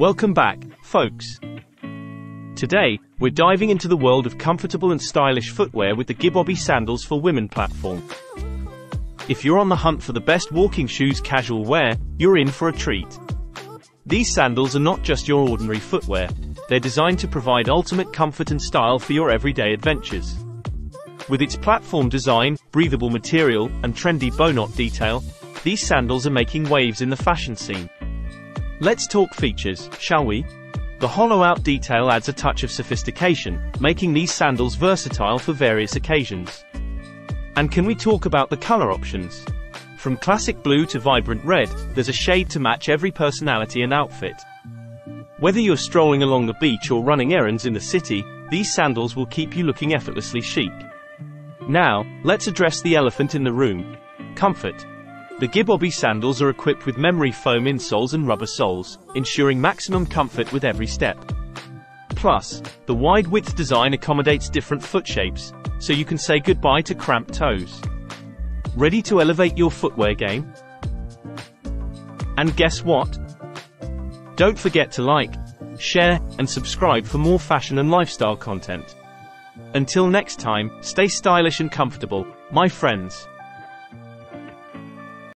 Welcome back, folks. Today, we're diving into the world of comfortable and stylish footwear with the Gibobby Sandals for Women platform. If you're on the hunt for the best walking shoes casual wear, you're in for a treat. These sandals are not just your ordinary footwear, they're designed to provide ultimate comfort and style for your everyday adventures. With its platform design, breathable material, and trendy bow knot detail, these sandals are making waves in the fashion scene. Let's talk features, shall we? The hollow-out detail adds a touch of sophistication, making these sandals versatile for various occasions. And can we talk about the color options? From classic blue to vibrant red, there's a shade to match every personality and outfit. Whether you're strolling along the beach or running errands in the city, these sandals will keep you looking effortlessly chic. Now, let's address the elephant in the room. Comfort. The Gibobby sandals are equipped with memory foam insoles and rubber soles, ensuring maximum comfort with every step. Plus, the wide width design accommodates different foot shapes, so you can say goodbye to cramped toes. Ready to elevate your footwear game? And guess what? Don't forget to like, share, and subscribe for more fashion and lifestyle content. Until next time, stay stylish and comfortable, my friends.